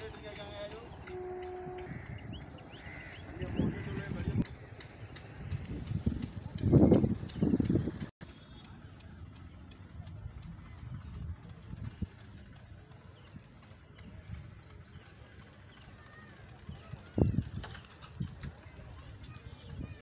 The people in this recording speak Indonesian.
Tiga Thank you.